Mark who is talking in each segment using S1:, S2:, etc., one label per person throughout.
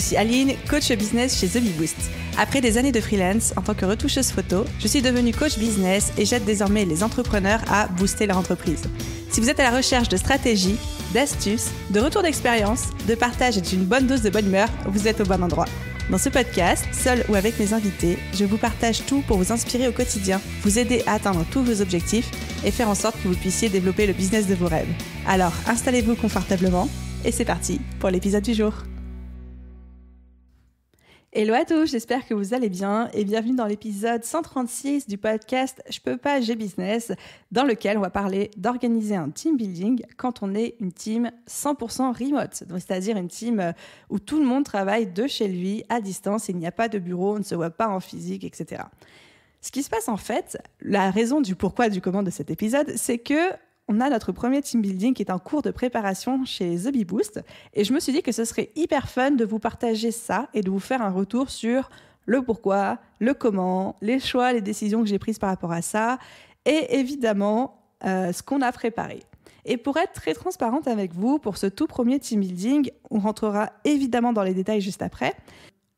S1: suis Aline, coach business chez The Bee Boost. Après des années de freelance en tant que retoucheuse photo, je suis devenue coach business et j'aide désormais les entrepreneurs à booster leur entreprise. Si vous êtes à la recherche de stratégies, d'astuces, de retours d'expérience, de partage et d'une bonne dose de bonne humeur, vous êtes au bon endroit. Dans ce podcast, seul ou avec mes invités, je vous partage tout pour vous inspirer au quotidien, vous aider à atteindre tous vos objectifs et faire en sorte que vous puissiez développer le business de vos rêves. Alors, installez-vous confortablement et c'est parti pour l'épisode du jour. Hello à tous, j'espère que vous allez bien et bienvenue dans l'épisode 136 du podcast Je peux pas, j'ai business, dans lequel on va parler d'organiser un team building quand on est une team 100% remote, c'est-à-dire une team où tout le monde travaille de chez lui à distance, il n'y a pas de bureau, on ne se voit pas en physique, etc. Ce qui se passe en fait, la raison du pourquoi du comment de cet épisode, c'est que on a notre premier team building qui est en cours de préparation chez The Bee Boost. Et je me suis dit que ce serait hyper fun de vous partager ça et de vous faire un retour sur le pourquoi, le comment, les choix, les décisions que j'ai prises par rapport à ça et évidemment euh, ce qu'on a préparé. Et pour être très transparente avec vous, pour ce tout premier team building, on rentrera évidemment dans les détails juste après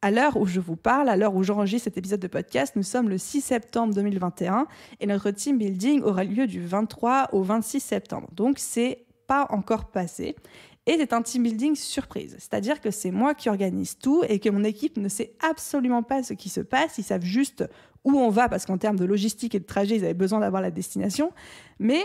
S1: à l'heure où je vous parle, à l'heure où j'enregistre cet épisode de podcast, nous sommes le 6 septembre 2021 et notre team building aura lieu du 23 au 26 septembre. Donc c'est pas encore passé. Et c'est un team building surprise, c'est-à-dire que c'est moi qui organise tout et que mon équipe ne sait absolument pas ce qui se passe, ils savent juste où on va parce qu'en termes de logistique et de trajet, ils avaient besoin d'avoir la destination, mais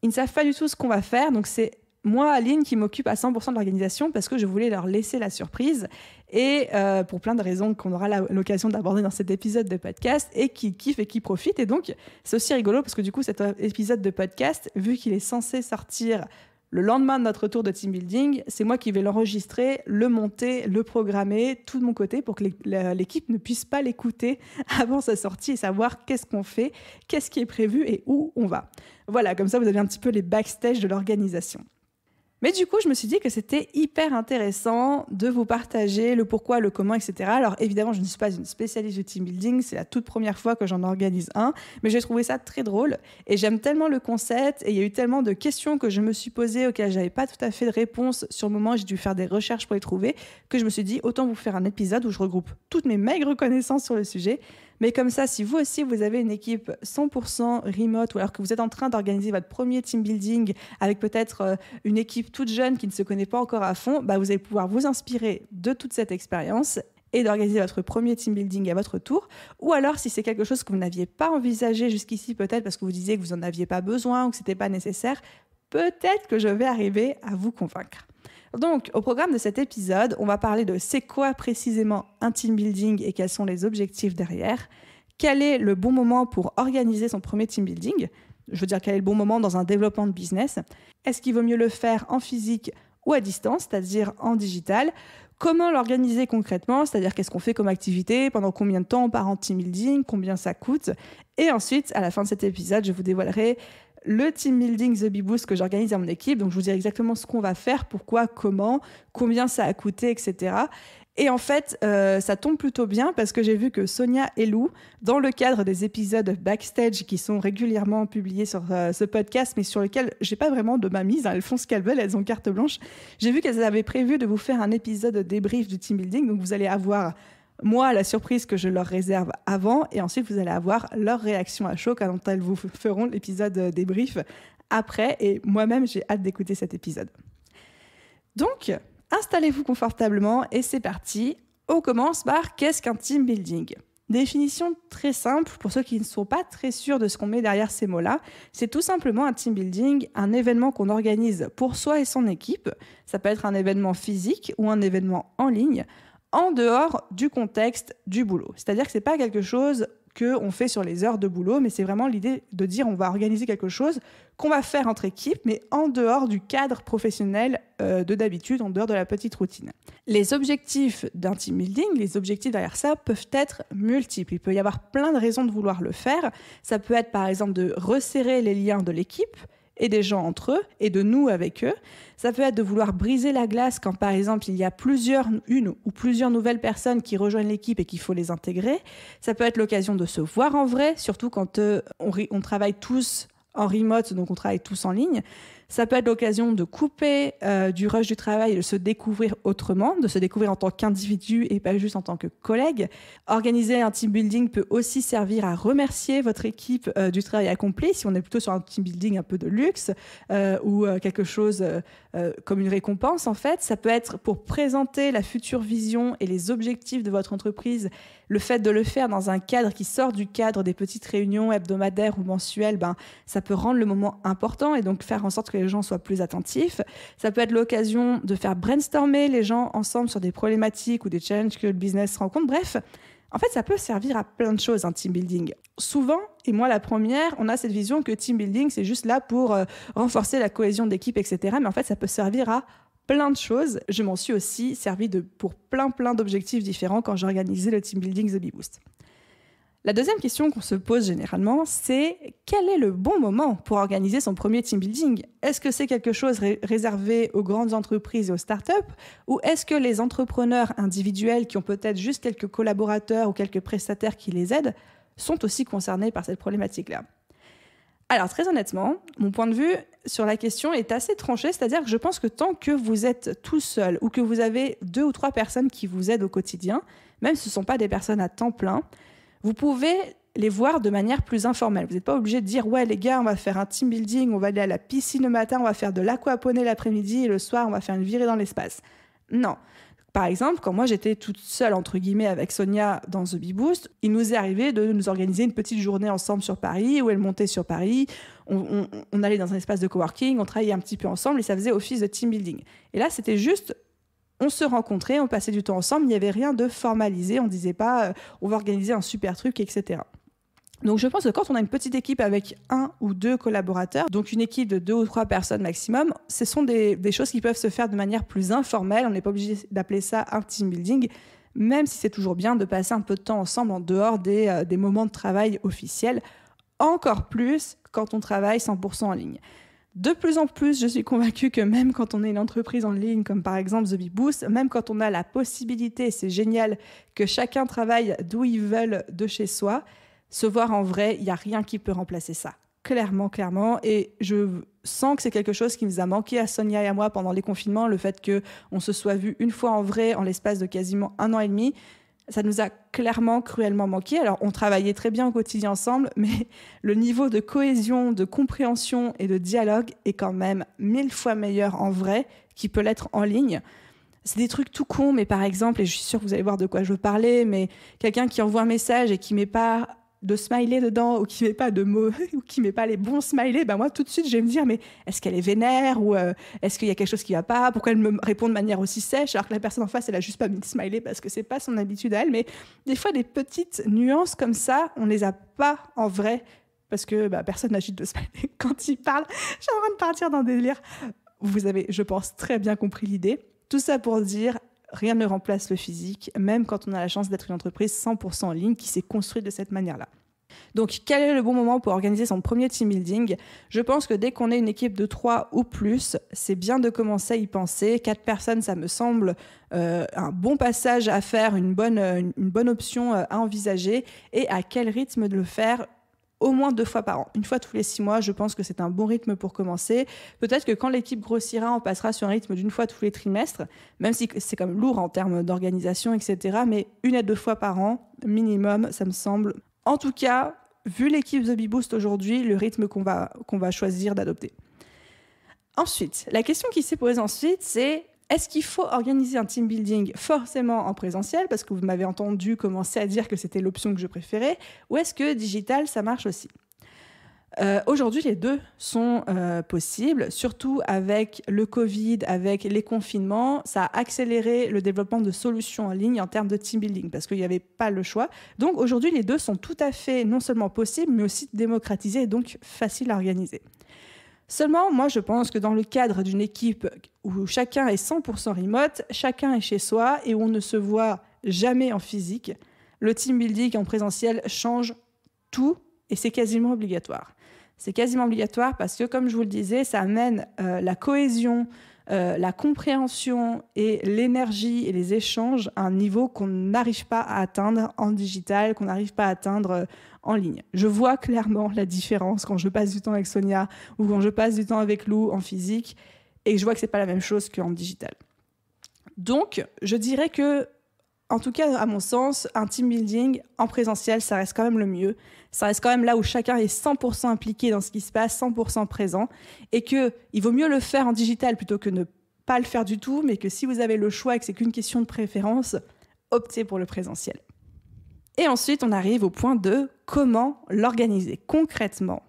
S1: ils ne savent pas du tout ce qu'on va faire, donc c'est moi, Aline, qui m'occupe à 100% de l'organisation parce que je voulais leur laisser la surprise et euh, pour plein de raisons qu'on aura l'occasion d'aborder dans cet épisode de podcast et qui kiffent et qui profitent. Et donc, c'est aussi rigolo parce que du coup, cet épisode de podcast, vu qu'il est censé sortir le lendemain de notre tour de team building, c'est moi qui vais l'enregistrer, le monter, le programmer, tout de mon côté pour que l'équipe ne puisse pas l'écouter avant sa sortie et savoir qu'est-ce qu'on fait, qu'est-ce qui est prévu et où on va. Voilà, comme ça vous avez un petit peu les backstage de l'organisation. Mais du coup, je me suis dit que c'était hyper intéressant de vous partager le pourquoi, le comment, etc. Alors évidemment, je ne suis pas une spécialiste du team building, c'est la toute première fois que j'en organise un, mais j'ai trouvé ça très drôle et j'aime tellement le concept et il y a eu tellement de questions que je me suis posées auxquelles j'avais pas tout à fait de réponse sur le moment, j'ai dû faire des recherches pour les trouver, que je me suis dit autant vous faire un épisode où je regroupe toutes mes maigres connaissances sur le sujet mais comme ça, si vous aussi, vous avez une équipe 100% remote ou alors que vous êtes en train d'organiser votre premier team building avec peut-être euh, une équipe toute jeune qui ne se connaît pas encore à fond, bah, vous allez pouvoir vous inspirer de toute cette expérience et d'organiser votre premier team building à votre tour. Ou alors, si c'est quelque chose que vous n'aviez pas envisagé jusqu'ici, peut-être parce que vous disiez que vous n'en aviez pas besoin ou que ce n'était pas nécessaire, peut-être que je vais arriver à vous convaincre. Donc, au programme de cet épisode, on va parler de c'est quoi précisément un team building et quels sont les objectifs derrière. Quel est le bon moment pour organiser son premier team building? Je veux dire, quel est le bon moment dans un développement de business? Est-ce qu'il vaut mieux le faire en physique ou à distance, c'est-à-dire en digital? Comment l'organiser concrètement, c'est-à-dire qu'est-ce qu'on fait comme activité, pendant combien de temps on part en team building, combien ça coûte? Et ensuite, à la fin de cet épisode, je vous dévoilerai le team building The Bee Boost que j'organise à mon équipe. Donc, je vous dirai exactement ce qu'on va faire, pourquoi, comment, combien ça a coûté, etc. Et en fait, euh, ça tombe plutôt bien parce que j'ai vu que Sonia et Lou, dans le cadre des épisodes backstage qui sont régulièrement publiés sur euh, ce podcast, mais sur lesquels j'ai pas vraiment de ma mise, hein, elles font ce qu'elles veulent, elles ont carte blanche. J'ai vu qu'elles avaient prévu de vous faire un épisode débrief du team building, donc vous allez avoir moi la surprise que je leur réserve avant et ensuite vous allez avoir leur réaction à chaud quand elles vous feront l'épisode euh, débrief après et moi-même j'ai hâte d'écouter cet épisode. Donc, installez-vous confortablement et c'est parti. On commence par qu'est-ce qu'un team building? Définition très simple pour ceux qui ne sont pas très sûrs de ce qu'on met derrière ces mots-là. C'est tout simplement un team building, un événement qu'on organise pour soi et son équipe. Ça peut être un événement physique ou un événement en ligne en dehors du contexte du boulot. C'est-à-dire que ce n'est pas quelque chose qu'on fait sur les heures de boulot, mais c'est vraiment l'idée de dire on va organiser quelque chose qu'on va faire entre équipes, mais en dehors du cadre professionnel euh, de d'habitude, en dehors de la petite routine. Les objectifs d'un team building, les objectifs derrière ça peuvent être multiples. Il peut y avoir plein de raisons de vouloir le faire. Ça peut être par exemple de resserrer les liens de l'équipe, et des gens entre eux et de nous avec eux. Ça peut être de vouloir briser la glace quand par exemple il y a plusieurs, une ou plusieurs nouvelles personnes qui rejoignent l'équipe et qu'il faut les intégrer. Ça peut être l'occasion de se voir en vrai, surtout quand euh, on, on travaille tous en remote, donc on travaille tous en ligne. Ça peut être l'occasion de couper euh, du rush du travail et de se découvrir autrement, de se découvrir en tant qu'individu et pas juste en tant que collègue. Organiser un team building peut aussi servir à remercier votre équipe euh, du travail accompli, si on est plutôt sur un team building un peu de luxe euh, ou quelque chose comme une récompense en fait. Ça peut être pour présenter la future vision et les objectifs de votre entreprise. Le fait de le faire dans un cadre qui sort du cadre des petites réunions hebdomadaires ou mensuelles, ben, ça peut rendre le moment important et donc faire en sorte que les gens soient plus attentifs. Ça peut être l'occasion de faire brainstormer les gens ensemble sur des problématiques ou des challenges que le business rencontre. Bref, en fait, ça peut servir à plein de choses, un team building. Souvent, et moi la première, on a cette vision que team building, c'est juste là pour euh, renforcer la cohésion d'équipe, etc. Mais en fait, ça peut servir à plein de choses. Je m'en suis aussi servi pour plein, plein d'objectifs différents quand j'organisais le team building The Boost. La deuxième question qu'on se pose généralement, c'est quel est le bon moment pour organiser son premier team building? Est-ce que c'est quelque chose réservé aux grandes entreprises et aux startups Ou est-ce que les entrepreneurs individuels qui ont peut-être juste quelques collaborateurs ou quelques prestataires qui les aident sont aussi concernés par cette problématique-là? Alors très honnêtement, mon point de vue sur la question est assez tranché, c'est-à-dire que je pense que tant que vous êtes tout seul ou que vous avez deux ou trois personnes qui vous aident au quotidien, même si ce ne sont pas des personnes à temps plein, vous pouvez les voir de manière plus informelle. Vous n'êtes pas obligé de dire ouais les gars, on va faire un team building, on va aller à la piscine le matin, on va faire de l'aquaponie l'après-midi et le soir on va faire une virée dans l'espace. Non. Par exemple, quand moi j'étais toute seule entre guillemets avec Sonia dans The Bee Boost, il nous est arrivé de nous organiser une petite journée ensemble sur Paris où elle montait sur Paris, on, on allait dans un espace de coworking, on travaillait un petit peu ensemble et ça faisait office de team building. Et là, c'était juste on se rencontrait, on passait du temps ensemble, il n'y avait rien de formalisé, on ne disait pas euh, on va organiser un super truc, etc. Donc je pense que quand on a une petite équipe avec un ou deux collaborateurs, donc une équipe de deux ou trois personnes maximum, ce sont des, choses qui peuvent se faire de manière plus informelle. On n'est pas obligé d'appeler ça un team building, même si c'est toujours bien de passer un peu de temps ensemble en dehors des, euh, des moments de travail officiels, encore plus quand on travaille 100% en ligne. De plus en plus, je suis convaincue que même quand on est une entreprise en ligne, comme par exemple The Big Boost, même quand on a la possibilité, c'est génial, que chacun travaille d'où il veut de chez soi, se voir en vrai, il n'y a rien qui peut remplacer ça. Clairement, clairement. Et je sens que c'est quelque chose qui nous a manqué à Sonia et à moi pendant les confinements, le fait qu'on se soit vu une fois en vrai en l'espace de quasiment un an et demi ça nous a clairement cruellement manqué. Alors, on travaillait très bien au quotidien ensemble, mais le niveau de cohésion, de compréhension et de dialogue est quand même mille fois meilleur en vrai qu'il peut l'être en ligne. C'est des trucs tout cons, mais par exemple, et je suis sûre que vous allez voir de quoi je veux parler, mais quelqu'un qui envoie un message et qui met pas de smiley dedans ou qui met pas de mots ou qui met pas les bons smileys, ben moi tout de suite je vais me dire mais est-ce qu'elle est vénère ou euh, est-ce qu'il y a quelque chose qui va pas? Pourquoi elle me répond de manière aussi sèche alors que la personne en face elle a juste pas mis de smiley parce que c'est pas son habitude à elle? Mais des fois des petites nuances comme ça, on les a pas en vrai parce que bah, personne n'agit de smiley quand il parle. Suis en train de partir dans des. Vous avez, je pense, très bien compris l'idée. Tout ça pour dire rien ne remplace le physique, même quand on a la chance d'être une entreprise 100% en ligne qui s'est construite de cette manière-là. Donc, quel est le bon moment pour organiser son premier team building? Je pense que dès qu'on est une équipe de trois ou plus, c'est bien de commencer à y penser. Quatre personnes, ça me semble euh, un bon passage à faire, une bonne, une bonne option euh, à envisager. Et à quel rythme de le faire? Au moins deux fois par an. Une fois tous les six mois, je pense que c'est un bon rythme pour commencer. Peut-être que quand l'équipe grossira, on passera sur un rythme d'une fois tous les trimestres, même si c'est comme lourd en termes d'organisation, etc. Mais une à deux fois par an, minimum, ça me semble. En tout cas, vu l'équipe The Bee Boost aujourd'hui, le rythme qu'on va, qu'on va choisir d'adopter. Ensuite, la question qui s'est posée ensuite, c'est est-ce qu'il faut organiser un team building forcément en présentiel, parce que vous m'avez entendu commencer à dire que c'était l'option que je préférais, ou est-ce que digital, ça marche aussi? Euh, Aujourd'hui, les deux sont euh, possibles, surtout avec le Covid, avec les confinements. Ça a accéléré le développement de solutions en ligne en termes de team building, parce qu'il n'y avait pas le choix. Donc aujourd'hui, les deux sont tout à fait non seulement possibles, mais aussi démocratisés et donc faciles à organiser. Seulement, moi, je pense que dans le cadre d'une équipe où chacun est 100% remote, chacun est chez soi et où on ne se voit jamais en physique, le team building en présentiel change tout et c'est quasiment obligatoire. C'est quasiment obligatoire parce que, comme je vous le disais, ça amène euh, la cohésion euh, la compréhension et l'énergie et les échanges à un niveau qu'on n'arrive pas à atteindre en digital, qu'on n'arrive pas à atteindre euh, en ligne. Je vois clairement la différence quand je passe du temps avec Sonia ou quand je passe du temps avec Lou en physique et je vois que c'est pas la même chose qu'en digital. Donc, je dirais que en tout cas, à mon sens, un team building en présentiel, ça reste quand même le mieux. Ça reste quand même là où chacun est 100% impliqué dans ce qui se passe, 100% présent, et que il vaut mieux le faire en digital plutôt que ne pas le faire du tout, mais que si vous avez le choix et que c'est qu'une question de préférence, optez pour le présentiel. Et ensuite, on arrive au point de comment l'organiser concrètement.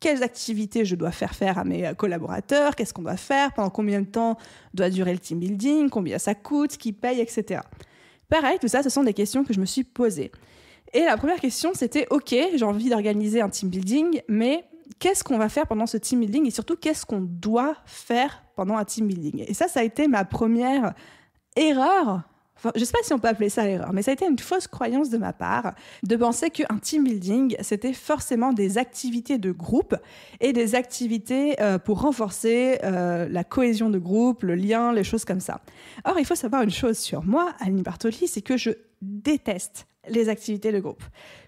S1: Quelles activités je dois faire faire à mes collaborateurs Qu'est-ce qu'on doit faire Pendant combien de temps doit durer le team building Combien ça coûte Qui paye Etc. Pareil, tout ça, ce sont des questions que je me suis posées. Et la première question, c'était, OK, j'ai envie d'organiser un team building, mais qu'est-ce qu'on va faire pendant ce team building et surtout, qu'est-ce qu'on doit faire pendant un team building? Et ça, ça a été ma première erreur je ne sais pas si on peut appeler ça l'erreur, mais ça a été une fausse croyance de ma part de penser qu'un team building, c'était forcément des activités de groupe et des activités euh, pour renforcer euh, la cohésion de groupe, le lien, les choses comme ça. Or, il faut savoir une chose sur moi, Aline Bartoli, c'est que je déteste les activités de groupe.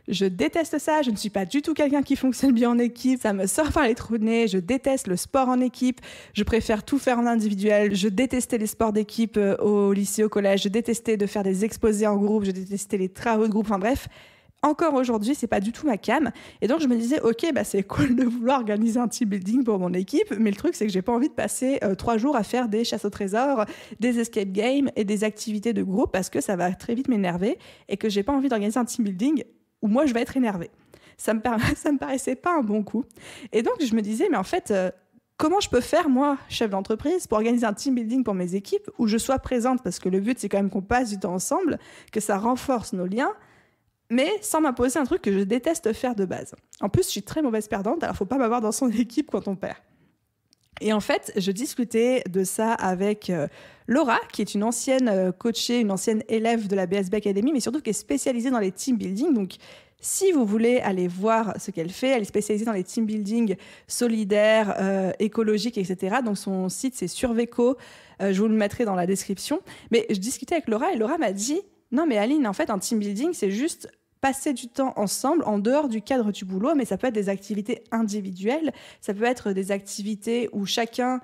S1: Je déteste ça, je ne suis pas du tout quelqu'un qui fonctionne bien en équipe, ça me sort par les trous de nez, je déteste le sport en équipe, je préfère tout faire en individuel, je détestais les sports d'équipe euh, au lycée, au collège, je détestais de faire des exposés en groupe, je détestais les travaux de groupe, enfin bref, encore aujourd'hui, c'est pas du tout ma cam. Et donc, je me disais, OK, bah, c'est cool de vouloir organiser un team building pour mon équipe, mais le truc, c'est que j'ai pas envie de passer euh, trois jours à faire des chasses au trésor, des escape games et des activités de groupe parce que ça va très vite m'énerver et que j'ai pas envie d'organiser un team building où moi, je vais être énervée. Ça me, ça me paraissait pas un bon coup. Et donc, je me disais, mais en fait, euh, comment je peux faire, moi, chef d'entreprise, pour organiser un team building pour mes équipes où je sois présente? Parce que le but, c'est quand même qu'on passe du temps ensemble, que ça renforce nos liens mais sans m'imposer un truc que je déteste faire de base. En plus, je suis très mauvaise perdante, alors faut pas m'avoir dans son équipe quand on perd. Et en fait, je discutais de ça avec euh, Laura, qui est une ancienne euh, coachée, une ancienne élève de la BSB Academy, mais surtout qui est spécialisée dans les team building. Donc, si vous voulez aller voir ce qu'elle fait, elle est spécialisée dans les team building solidaires, euh, écologiques, etc. Donc, son site, c'est Surveco. je vous le mettrai dans la description. Mais je discutais avec Laura et Laura m'a dit non, mais Aline, en fait, un team building, c'est juste passer du temps ensemble en dehors du cadre du boulot, mais ça peut être des activités individuelles, ça peut être des activités où chacun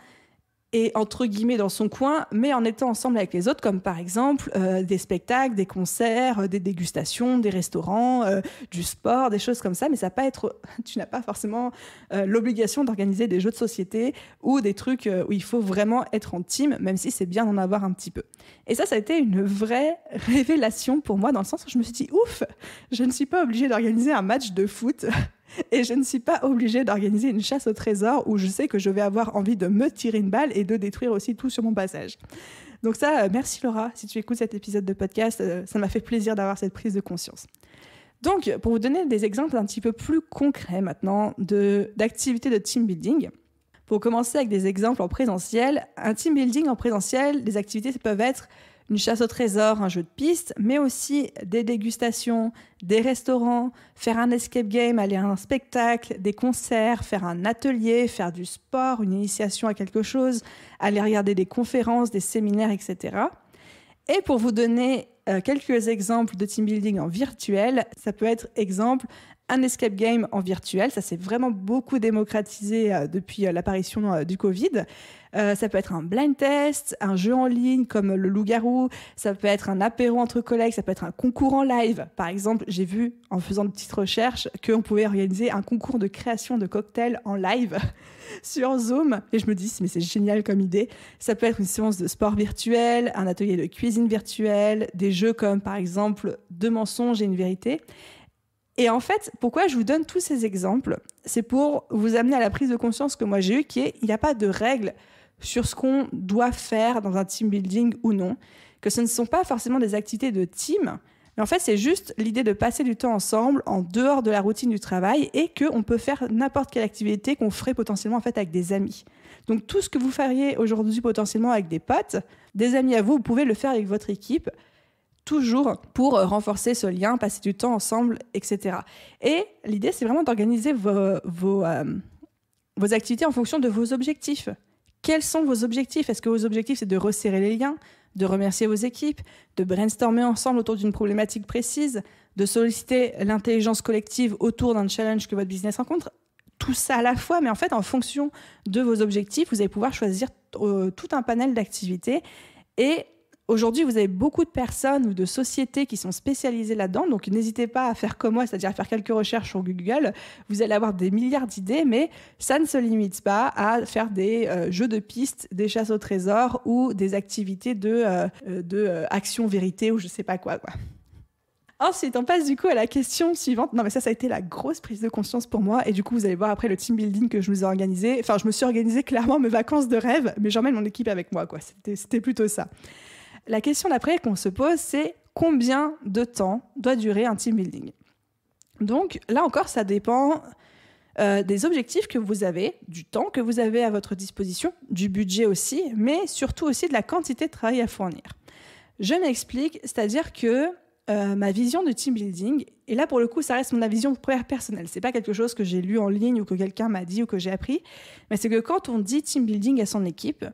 S1: et entre guillemets dans son coin, mais en étant ensemble avec les autres, comme par exemple euh, des spectacles, des concerts, euh, des dégustations, des restaurants, euh, du sport, des choses comme ça. Mais ça pas être, tu n'as pas forcément l'obligation d'organiser des jeux de société ou des trucs où il faut vraiment être en team, même si c'est bien d'en avoir un petit peu. Et ça, ça a été une vraie révélation pour moi dans le sens où je me suis dit ouf, je ne suis pas obligée d'organiser un match de foot et je ne suis pas obligée d'organiser une chasse au trésor où je sais que je vais avoir envie de me tirer une balle et de détruire aussi tout sur mon passage. Donc ça, euh, merci Laura, si tu écoutes cet épisode de podcast, euh, ça m'a fait plaisir d'avoir cette prise de conscience. Donc, pour vous donner des exemples un petit peu plus concrets maintenant d'activités de, de team building, pour commencer avec des exemples en présentiel, un team building en présentiel, des activités peuvent être une chasse au trésor, un jeu de piste, mais aussi des dégustations, des restaurants, faire un escape game, aller à un spectacle, des concerts, faire un atelier, faire du sport, une initiation à quelque chose, aller regarder des conférences, des séminaires, etc. Et pour vous donner euh, quelques exemples de team building en virtuel, ça peut être exemple un escape game en virtuel. Ça s'est vraiment beaucoup démocratisé euh, depuis euh, l'apparition du Covid. ça peut être un blind test, un jeu en ligne comme le loup-garou, ça peut être un apéro entre collègues, ça peut être un concours en live. Par exemple, j'ai vu en faisant de petites recherches qu'on pouvait organiser un concours de création de cocktails en live sur Zoom. Et je me dis, mais c'est génial comme idée. Ça peut être une séance de sport virtuel, un atelier de cuisine virtuelle, des jeux comme par exemple Deux mensonges et une vérité. Et en fait, pourquoi je vous donne tous ces exemples? C'est pour vous amener à la prise de conscience que moi j'ai eue, qui est il n'y a pas de règle sur ce qu'on doit faire dans un team building ou non, que ce ne sont pas forcément des activités de team, mais en fait c'est juste l'idée de passer du temps ensemble en dehors de la routine du travail et qu'on peut faire n'importe quelle activité qu'on ferait potentiellement en fait avec des amis. Donc tout ce que vous feriez aujourd'hui potentiellement avec des potes, des amis à vous, vous pouvez le faire avec votre équipe toujours pour euh, renforcer ce lien, passer du temps ensemble, etc. Et l'idée, c'est vraiment d'organiser euh, vos, activités en fonction de vos objectifs. quels sont vos objectifs? Est-ce que vos objectifs, c'est de resserrer les liens, de remercier vos équipes, de brainstormer ensemble autour d'une problématique précise, de solliciter l'intelligence collective autour d'un challenge que votre business rencontre tout ça à la fois, mais en fait, en fonction de vos objectifs, vous allez pouvoir choisir euh, tout un panel d'activités. Et Aujourd'hui, vous avez beaucoup de personnes ou de sociétés qui sont spécialisées là-dedans, donc n'hésitez pas à faire comme moi, c'est-à-dire à faire quelques recherches sur Google. Vous allez avoir des milliards d'idées, mais ça ne se limite pas à faire des euh, jeux de pistes, des chasses au trésor ou des activités de, euh, de euh, action vérité ou je sais pas quoi. Ensuite, on passe du coup à la question suivante. Non, mais ça, ça a été la grosse prise de conscience pour moi. Et du coup, vous allez voir après le team building que je vous ai organisé. Enfin, je me suis organisé clairement mes vacances de rêve, mais j'emmène mon équipe avec moi. C'était plutôt ça. La question d'après qu'on se pose, c'est combien de temps doit durer un team building? Donc là encore, ça dépend euh, des objectifs que vous avez, du temps que vous avez à votre disposition, du budget aussi, mais surtout aussi de la quantité de travail à fournir. Je m'explique, c'est-à-dire que euh, ma vision de team building, et là pour le coup ça reste mon vision personnelle, c'est pas quelque chose que j'ai lu en ligne ou que quelqu'un m'a dit ou que j'ai appris, mais c'est que quand on dit team building à son équipe,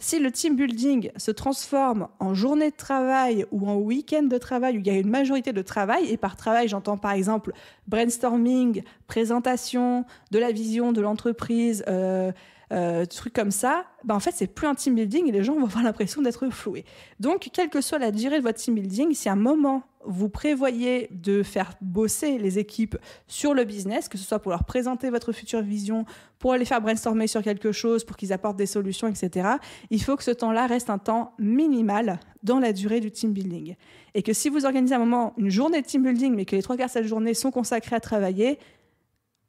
S1: si le team building se transforme en journée de travail ou en week-end de travail où il y a une majorité de travail, et par travail j'entends par exemple brainstorming, présentation de la vision de l'entreprise, euh, euh, trucs comme ça, ben en fait, c'est plus un team building et les gens vont avoir l'impression d'être floués. Donc, quelle que soit la durée de votre team building, si à un moment vous prévoyez de faire bosser les équipes sur le business, que ce soit pour leur présenter votre future vision, pour les faire brainstormer sur quelque chose, pour qu'ils apportent des solutions, etc., il faut que ce temps-là reste un temps minimal dans la durée du team building. Et que si vous organisez un moment une journée de team building, mais que les trois quarts de cette journée sont consacrés à travailler,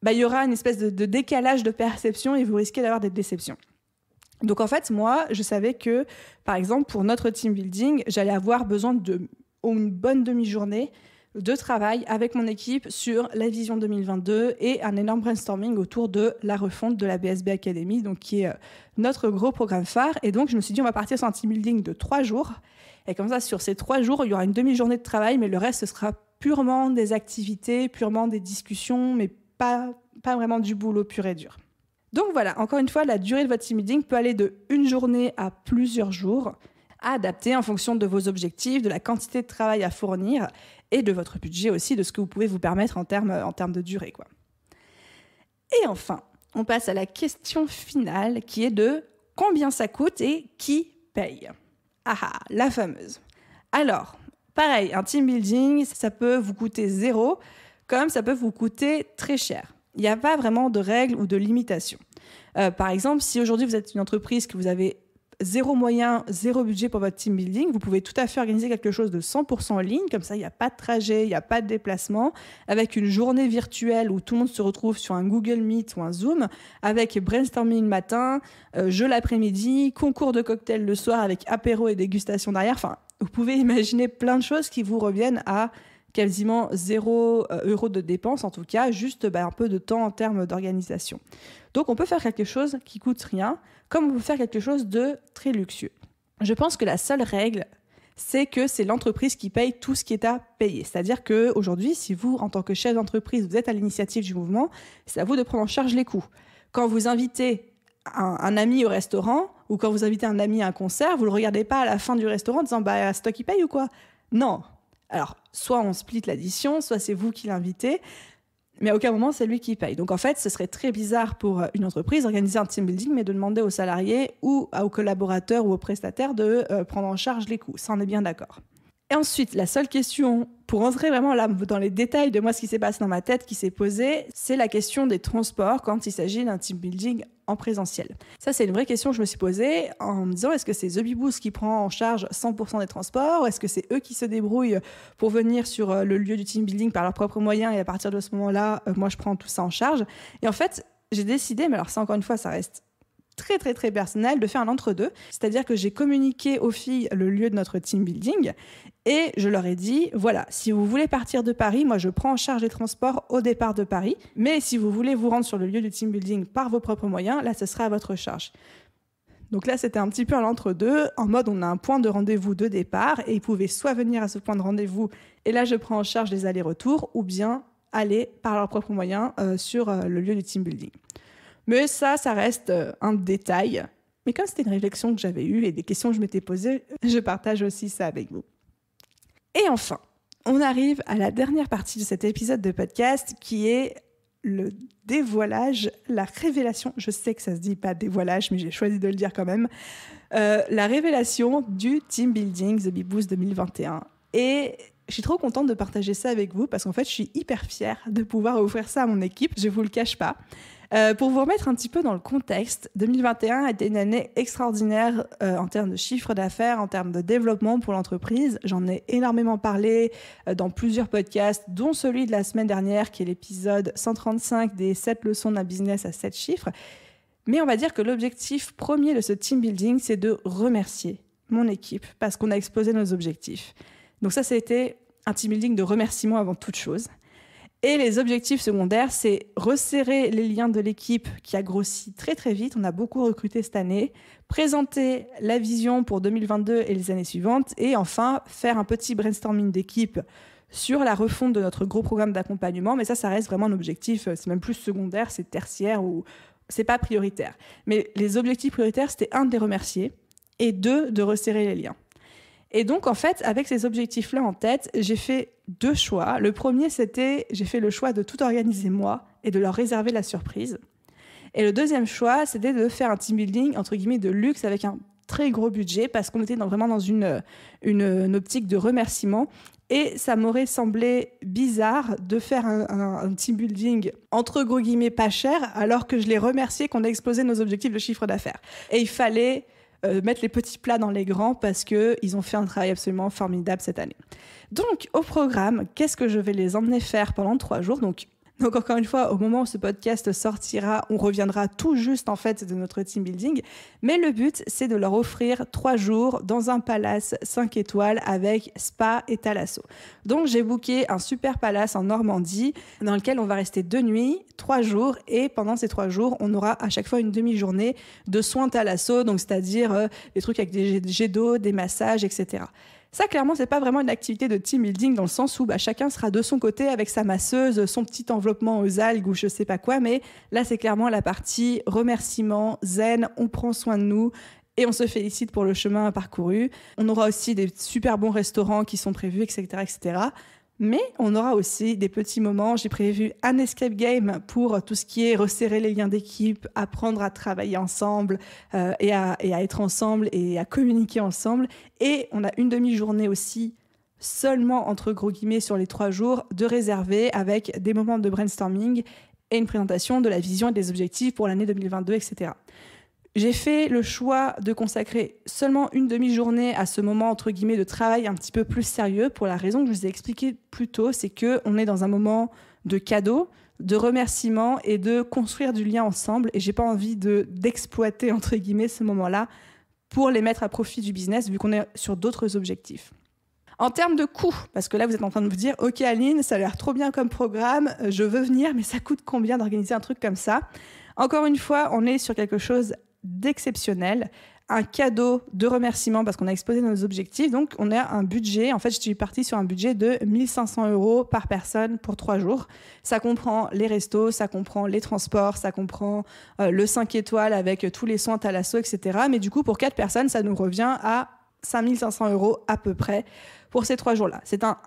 S1: bah, il y aura une espèce de, décalage de perception et vous risquez d'avoir des déceptions. Donc en fait, moi, je savais que, par exemple, pour notre team building, j'allais avoir besoin de une bonne demi-journée de travail avec mon équipe sur la vision 2022 et un énorme brainstorming autour de la refonte de la BSB Academy, donc qui est euh, notre gros programme phare. Et donc, je me suis dit, on va partir sur un team building de trois jours. Et comme ça, sur ces trois jours, il y aura une demi-journée de travail, mais le reste, ce sera purement des activités, purement des discussions, mais pas, pas vraiment du boulot pur et dur. Donc voilà, encore une fois, la durée de votre team building peut aller de une journée à plusieurs jours, à adapter en fonction de vos objectifs, de la quantité de travail à fournir et de votre budget aussi, de ce que vous pouvez vous permettre en termes, de durée. Et enfin, on passe à la question finale qui est de combien ça coûte et qui paye Ah ah, la fameuse. Alors, pareil, un team building, ça peut vous coûter zéro comme ça peut vous coûter très cher. Il n'y a pas vraiment de règles ou de limitations. Euh, par exemple, si aujourd'hui vous êtes une entreprise que vous avez zéro moyen, zéro budget pour votre team building, vous pouvez tout à fait organiser quelque chose de 100% en ligne, comme ça il n'y a pas de trajet, il n'y a pas de déplacement, avec une journée virtuelle où tout le monde se retrouve sur un Google Meet ou un Zoom, avec brainstorming le matin, euh, jeu l'après-midi, concours de cocktails le soir avec apéro et dégustation derrière. Enfin, vous pouvez imaginer plein de choses qui vous reviennent à quasiment zéro euh, euro de dépenses, en tout cas, juste bah, un peu de temps en termes d'organisation. Donc on peut faire quelque chose qui coûte rien, comme on peut faire quelque chose de très luxueux. Je pense que la seule règle, c'est que c'est l'entreprise qui paye tout ce qui est à payer. C'est-à-dire qu'aujourd'hui, si vous, en tant que chef d'entreprise, vous êtes à l'initiative du mouvement, c'est à vous de prendre en charge les coûts. Quand vous invitez un, un, ami au restaurant ou quand vous invitez un ami à un concert, vous ne le regardez pas à la fin du restaurant en disant bah, c'est toi qui paye ou quoi? Non, alors, soit on split l'addition, soit c'est vous qui l'invitez, mais à aucun moment c'est lui qui paye. Donc en fait, ce serait très bizarre pour euh, une entreprise d'organiser un team building, mais de demander aux salariés ou aux collaborateurs ou aux prestataires de euh, prendre en charge les coûts. Ça, on est bien d'accord. Et ensuite, la seule question, pour entrer vraiment là dans les détails de moi, ce qui s'est passé dans ma tête, qui s'est posée, c'est la question des transports quand il s'agit d'un team building en présentiel. Ça, c'est une vraie question que je me suis posée en me disant est-ce que c'est The Beboost qui prend en charge 100% des transports est-ce que c'est eux qui se débrouillent pour venir sur euh, le lieu du team building par leurs propres moyens et à partir de ce moment-là, euh, moi, je prends tout ça en charge Et en fait, j'ai décidé, mais alors ça, encore une fois, ça reste très très très personnel de faire un entre-deux. C'est-à-dire que j'ai communiqué aux filles le lieu de notre team building et je leur ai dit, voilà, si vous voulez partir de Paris, moi je prends en charge les transports au départ de Paris, mais si vous voulez vous rendre sur le lieu du team building par vos propres moyens, là ce sera à votre charge. Donc là, c'était un petit peu un entre-deux, en mode on a un point de rendez-vous de départ et ils pouvaient soit venir à ce point de rendez-vous et là je prends en charge les allers-retours ou bien aller par leurs propres moyens euh, sur euh, le lieu du team building. Mais ça, ça reste euh, un détail. Mais comme c'était une réflexion que j'avais eue et des questions que je m'étais posées, je partage aussi ça avec vous. Et enfin, on arrive à la dernière partie de cet épisode de podcast qui est le dévoilage, la révélation, je sais que ça se dit pas dévoilage, mais j'ai choisi de le dire quand même, euh, la révélation du team building The Big Boost 2021. Et je suis trop contente de partager ça avec vous parce qu'en fait, je suis hyper fière de pouvoir offrir ça à mon équipe, je vous le cache pas. Euh, pour vous remettre un petit peu dans le contexte, 2021 a été une année extraordinaire euh, en termes de chiffre d'affaires, en termes de développement pour l'entreprise. J'en ai énormément parlé euh, dans plusieurs podcasts, dont celui de la semaine dernière, qui est l'épisode 135 des 7 leçons d'un business à 7 chiffres. Mais on va dire que l'objectif premier de ce team building, c'est de remercier mon équipe parce qu'on a explosé nos objectifs. Donc ça, c'était un team building de remerciement avant toute chose. Et les objectifs secondaires, c'est resserrer les liens de l'équipe qui a grossi très très vite. On a beaucoup recruté cette année, présenter la vision pour 2022 et les années suivantes, et enfin faire un petit brainstorming d'équipe sur la refonte de notre gros programme d'accompagnement. Mais ça, ça reste vraiment un objectif, c'est même plus secondaire, c'est tertiaire ou c'est pas prioritaire. Mais les objectifs prioritaires, c'était un de les remercier et deux de resserrer les liens. Et donc, en fait, avec ces objectifs-là en tête, j'ai fait deux choix. Le premier, c'était, j'ai fait le choix de tout organiser moi et de leur réserver la surprise. Et le deuxième choix, c'était de faire un team building, entre guillemets, de luxe avec un très gros budget parce qu'on était vraiment dans une, une, optique de remerciement. Et ça m'aurait semblé bizarre de faire un, team building entre gros guillemets pas cher alors que je les remerciais qu'on a explosé nos objectifs de chiffre d'affaires. Et il fallait euh, mettre les petits plats dans les grands parce qu'ils ont fait un travail absolument formidable cette année. Donc, au programme, qu'est-ce que je vais les emmener faire pendant trois jours? Donc, donc encore une fois, au moment où ce podcast sortira, on reviendra tout juste en fait de notre team building. Mais le but, c'est de leur offrir trois jours dans un palace 5 étoiles avec spa et thalasso. Donc j'ai booké un super palace en Normandie dans lequel on va rester deux nuits, trois jours, et pendant ces trois jours, on aura à chaque fois une demi-journée de soins thalasso, donc c'est-à-dire euh, des trucs avec des jets d'eau, des massages, etc. Ça, clairement, c'est pas vraiment une activité de team building dans le sens où bah, chacun sera de son côté avec sa masseuse, son petit enveloppement aux algues ou je sais pas quoi. Mais là, c'est clairement la partie remerciement, zen, on prend soin de nous et on se félicite pour le chemin parcouru. On aura aussi des super bons restaurants qui sont prévus, etc., etc. Mais on aura aussi des petits moments. J'ai prévu un escape game pour tout ce qui est resserrer les liens d'équipe, apprendre à travailler ensemble euh, et, à, être ensemble et à communiquer ensemble. Et on a une demi-journée aussi seulement entre gros guillemets sur les trois jours de réserver avec des moments de brainstorming et une présentation de la vision et des objectifs pour l'année 2022, etc. J'ai fait le choix de consacrer seulement une demi-journée à ce moment entre guillemets de travail un petit peu plus sérieux pour la raison que je vous ai expliqué plus tôt, c'est que on est dans un moment de cadeau, de remerciement et de construire du lien ensemble et j'ai pas envie de d'exploiter entre guillemets ce moment-là pour les mettre à profit du business vu qu'on est sur d'autres objectifs. En termes de coûts, parce que là vous êtes en train de vous dire, ok Aline, ça a l'air trop bien comme programme, je veux venir, mais ça coûte combien d'organiser un truc comme ça? Encore une fois, on est sur quelque chose d'exceptionnel, un cadeau de remerciement parce qu'on a exposé nos objectifs. Donc, on a un budget. En fait, je suis partie sur un budget de 1500 euros par personne pour trois jours. Ça comprend les restos, ça comprend les transports, ça comprend euh, le 5 étoiles avec tous les soins à l'assaut, etc. Mais du coup, pour quatre personnes, ça nous revient à 5500 euros à peu près pour ces trois jours-là. C'est un,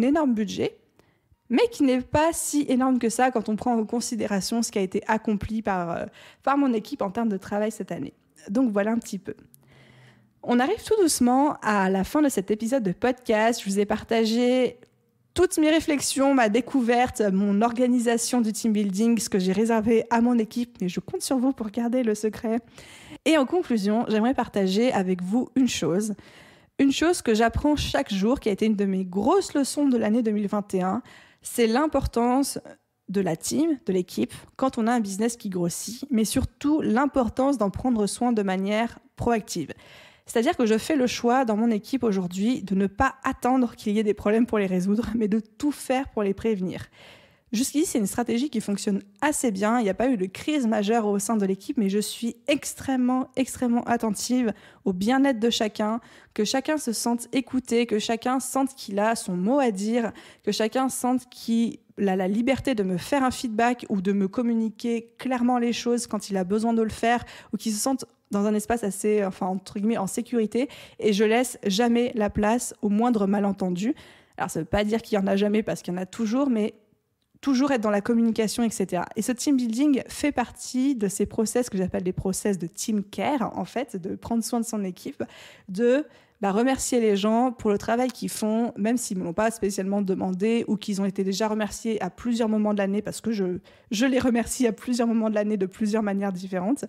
S1: énorme budget mais qui n'est pas si énorme que ça quand on prend en considération ce qui a été accompli par, euh, par mon équipe en termes de travail cette année. Donc voilà un petit peu. On arrive tout doucement à la fin de cet épisode de podcast. Je vous ai partagé toutes mes réflexions, ma découverte, mon organisation du team building, ce que j'ai réservé à mon équipe, mais je compte sur vous pour garder le secret. Et en conclusion, j'aimerais partager avec vous une chose. Une chose que j'apprends chaque jour, qui a été une de mes grosses leçons de l'année 2021, c'est l'importance de la team, de l'équipe, quand on a un business qui grossit, mais surtout l'importance d'en prendre soin de manière proactive. C'est-à-dire que je fais le choix dans mon équipe aujourd'hui de ne pas attendre qu'il y ait des problèmes pour les résoudre, mais de tout faire pour les prévenir. Jusqu'ici, c'est une stratégie qui fonctionne assez bien. Il n'y a pas eu de crise majeure au sein de l'équipe, mais je suis extrêmement, extrêmement attentive au bien-être de chacun, que chacun se sente écouté, que chacun sente qu'il a son mot à dire, que chacun sente qu'il a la liberté de me faire un feedback ou de me communiquer clairement les choses quand il a besoin de le faire, ou qu'il se sente dans un espace assez, enfin, entre guillemets, en sécurité, et je laisse jamais la place au moindre malentendu. Alors, ça ne veut pas dire qu'il y en a jamais, parce qu'il y en a toujours, mais toujours être dans la communication, etc. Et ce team building fait partie de ces process que j'appelle des process de team care, en fait, de prendre soin de son équipe, de bah, remercier les gens pour le travail qu'ils font, même s'ils ne me l'ont pas spécialement demandé ou qu'ils ont été déjà remerciés à plusieurs moments de l'année, parce que je, je les remercie à plusieurs moments de l'année de plusieurs manières différentes.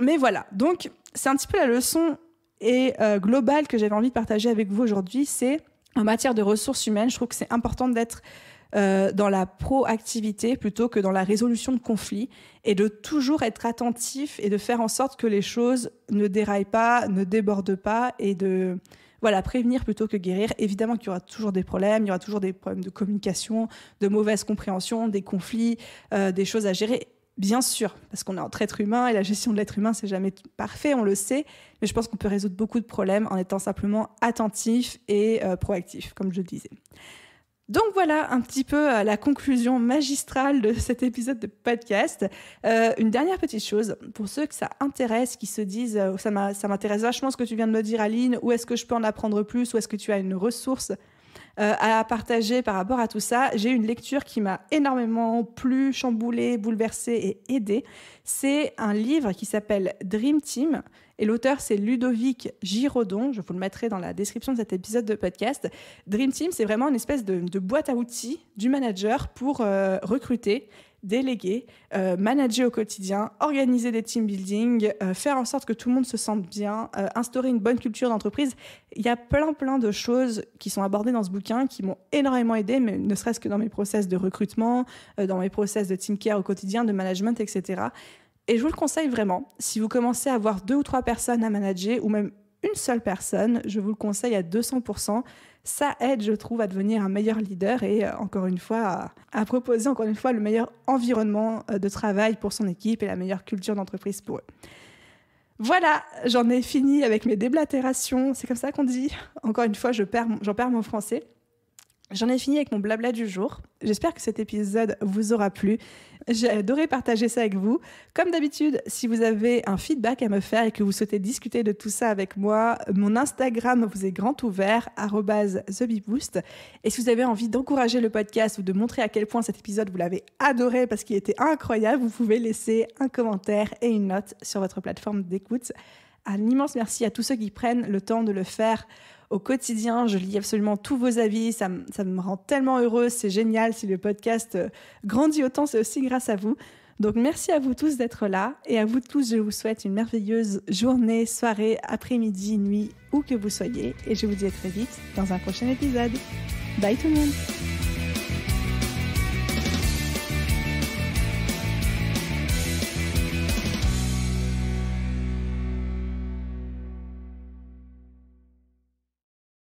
S1: Mais voilà, donc c'est un petit peu la leçon et euh, globale que j'avais envie de partager avec vous aujourd'hui, c'est en matière de ressources humaines, je trouve que c'est important d'être euh, dans la proactivité plutôt que dans la résolution de conflits et de toujours être attentif et de faire en sorte que les choses ne déraillent pas, ne débordent pas et de voilà, prévenir plutôt que guérir. Évidemment qu'il y aura toujours des problèmes, il y aura toujours des problèmes de communication, de mauvaise compréhension, des conflits, euh, des choses à gérer. Bien sûr, parce qu'on est entre être humain et la gestion de l'être humain, c'est jamais parfait, on le sait, mais je pense qu'on peut résoudre beaucoup de problèmes en étant simplement attentif et euh, proactif, comme je le disais. Donc voilà un petit peu euh, la conclusion magistrale de cet épisode de podcast. Euh, une dernière petite chose, pour ceux que ça intéresse, qui se disent euh, ça m'intéresse vachement ce que tu viens de me dire Aline, où est-ce que je peux en apprendre plus, ou est-ce que tu as une ressource à partager par rapport à tout ça, j'ai une lecture qui m'a énormément plu, chamboulé, bouleversé et aidé. C'est un livre qui s'appelle Dream Team et l'auteur, c'est Ludovic Giraudon. Je vous le mettrai dans la description de cet épisode de podcast. Dream Team, c'est vraiment une espèce de, boîte à outils du manager pour euh, recruter, déléguer, euh, manager au quotidien, organiser des team building, euh, faire en sorte que tout le monde se sente bien, instaurer une bonne culture d'entreprise. Il y a plein, plein de choses qui sont abordées dans ce bouquin qui m'ont énormément aidé, mais ne serait-ce que dans mes process de recrutement, dans mes process de team care au quotidien, de management, etc. Et je vous le conseille vraiment. Si vous commencez à avoir deux ou trois personnes à manager, ou même une seule personne, je vous le conseille à 200%. Ça aide, je trouve, à devenir un meilleur leader et euh, encore une fois, à, proposer encore une fois le meilleur environnement euh, de travail pour son équipe et la meilleure culture d'entreprise pour eux. Voilà, j'en ai fini avec mes déblatérations. C'est comme ça qu'on dit. Encore une fois, j'en perds, perds mon français. J'en ai fini avec mon blabla du jour. J'espère que cet épisode vous aura plu. J'ai adoré partager ça avec vous. Comme d'habitude, si vous avez un feedback à me faire et que vous souhaitez discuter de tout ça avec moi, mon Instagram vous est grand ouvert, TheBeBoost. Et si vous avez envie d'encourager le podcast ou de montrer à quel point cet épisode vous l'avez adoré parce qu'il était incroyable, vous pouvez laisser un commentaire et une note sur votre plateforme d'écoute. Un immense merci à tous ceux qui prennent le temps de le faire au quotidien. Je lis absolument tous vos avis. Ça, me rend tellement heureuse. C'est génial. Si le podcast euh, grandit autant, c'est aussi grâce à vous. Donc merci à vous tous d'être là et à vous tous, je vous souhaite une merveilleuse journée, soirée, après-midi, nuit, où que vous soyez. Et je vous dis à très vite dans un prochain épisode. Bye tout le monde